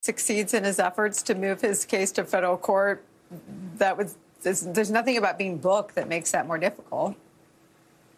succeeds in his efforts to move his case to federal court, that was there's, there's nothing about being booked that makes that more difficult.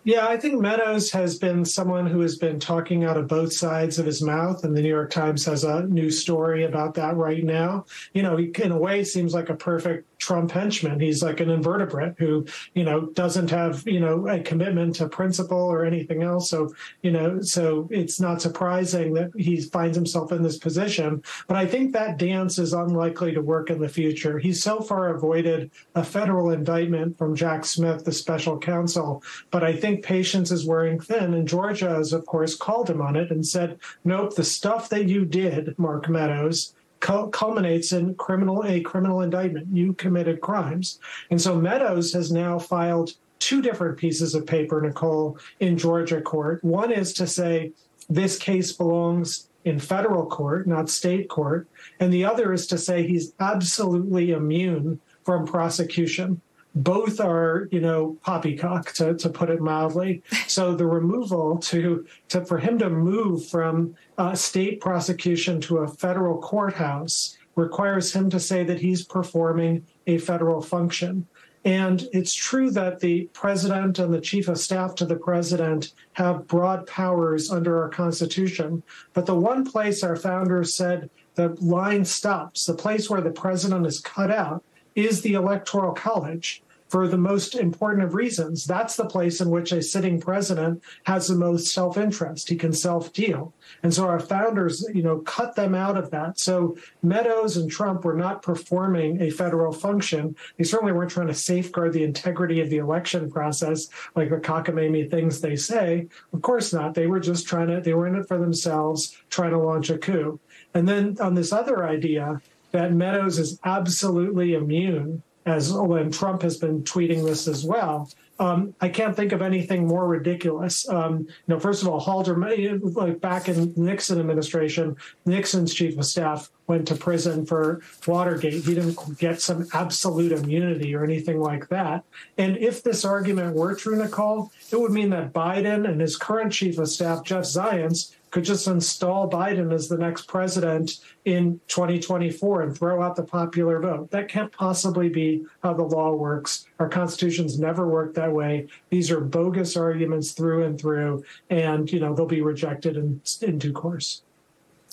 Yeah, I think Meadows has been someone who has been talking out of both sides of his mouth, and the New York Times has a new story about that right now. You know, he in a way seems like a perfect Trump henchman. He's like an invertebrate who, you know, doesn't have, you know, a commitment to principle or anything else. So, you know, so it's not surprising that he finds himself in this position. But I think that dance is unlikely to work in the future. He's so far avoided a federal indictment from Jack Smith, the special counsel. But I think patience is wearing thin. And Georgia has, of course, called him on it and said, nope, the stuff that you did, Mark Meadows, culminates in criminal a criminal indictment. You committed crimes, and so Meadows has now filed two different pieces of paper, Nicole, in Georgia court. One is to say this case belongs in federal court, not state court, and the other is to say he's absolutely immune from prosecution both are, you know, poppycock to, to put it mildly. So the removal to, to for him to move from uh, state prosecution to a federal courthouse requires him to say that he's performing a federal function. And it's true that the president and the chief of staff to the president have broad powers under our Constitution. But the one place our founders said the line stops, the place where the president is cut out, is the Electoral College for the most important of reasons. That's the place in which a sitting president has the most self interest. He can self deal. And so our founders, you know, cut them out of that. So Meadows and Trump were not performing a federal function. They certainly weren't trying to safeguard the integrity of the election process, like the cockamamie things they say. Of course not. They were just trying to, they were in it for themselves, trying to launch a coup. And then on this other idea, that Meadows is absolutely immune, as when Trump has been tweeting this as well. Um, I can't think of anything more ridiculous. Um, you know, first of all, Haldeman, like back in Nixon administration, Nixon's chief of staff went to prison for Watergate. He didn't get some absolute immunity or anything like that. And if this argument were true, Nicole, it would mean that Biden and his current chief of staff, Jeff Zients, could just install Biden as the next president in 2024 and throw out the popular vote. That can't possibly be how the law works. Our constitution's never worked that way. These are bogus arguments through and through, and you know they'll be rejected in, in due course.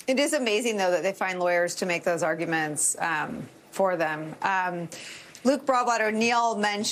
It is amazing, though, that they find lawyers to make those arguments um, for them. Um, Luke Broadwater, Neal mentioned.